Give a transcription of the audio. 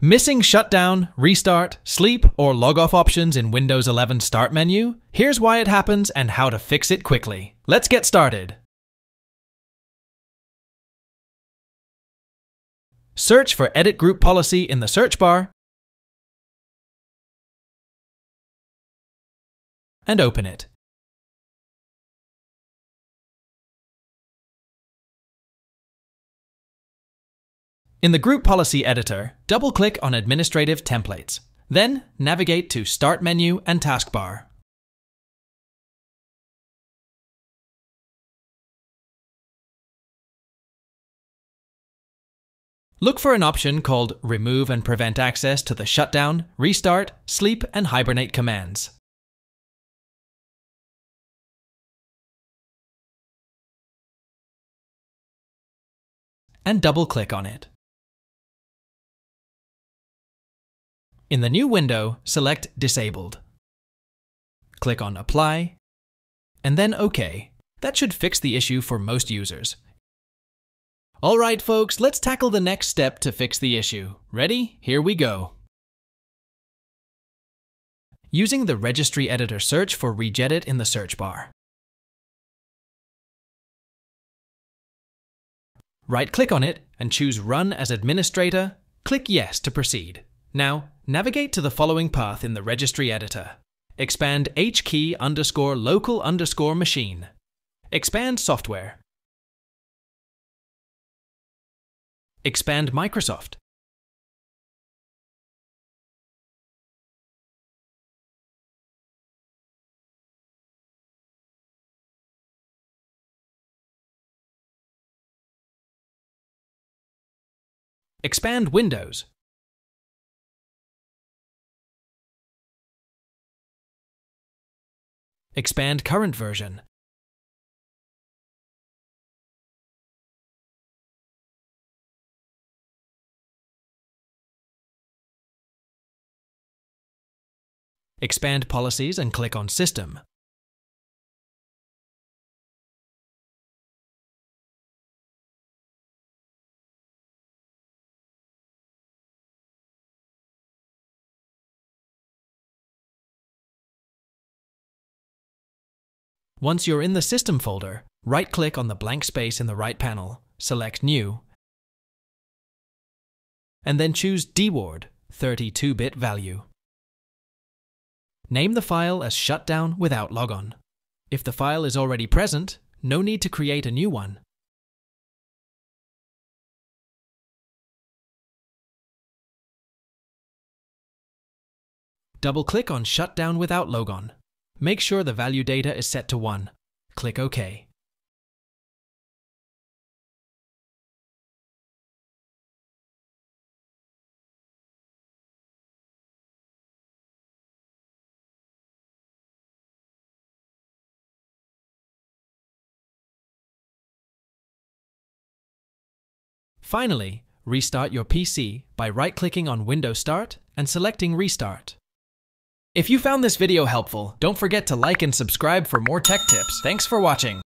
Missing shutdown, restart, sleep, or log off options in Windows 11 Start menu? Here's why it happens and how to fix it quickly. Let's get started. Search for Edit Group Policy in the search bar and open it. In the Group Policy Editor, double-click on Administrative Templates. Then, navigate to Start menu and Taskbar. Look for an option called Remove and Prevent Access to the Shutdown, Restart, Sleep, and Hibernate commands. And double-click on it. In the new window, select Disabled. Click on Apply, and then OK. That should fix the issue for most users. Alright folks, let's tackle the next step to fix the issue. Ready? Here we go. Using the Registry Editor search for Regedit in the search bar. Right-click on it and choose Run as Administrator. Click Yes to proceed. Now, navigate to the following path in the registry editor. Expand hkey underscore local underscore machine. Expand software. Expand Microsoft. Expand Windows. Expand current version. Expand policies and click on System. Once you're in the System folder, right-click on the blank space in the right panel, select New, and then choose DWORD, 32-bit value. Name the file as Shutdown without logon. If the file is already present, no need to create a new one. Double-click on Shutdown without logon. Make sure the value data is set to 1. Click OK. Finally, restart your PC by right-clicking on Windows Start and selecting Restart. If you found this video helpful, don't forget to like and subscribe for more tech tips. Thanks for watching.